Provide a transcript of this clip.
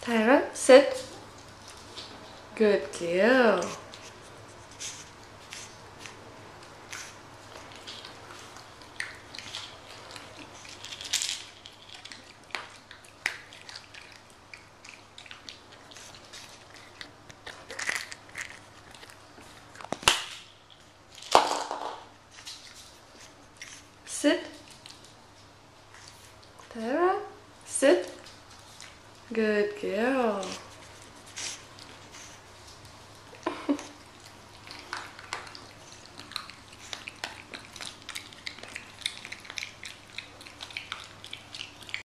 Tyra, sit. Good girl. Sit. Tara, sit. Good girl.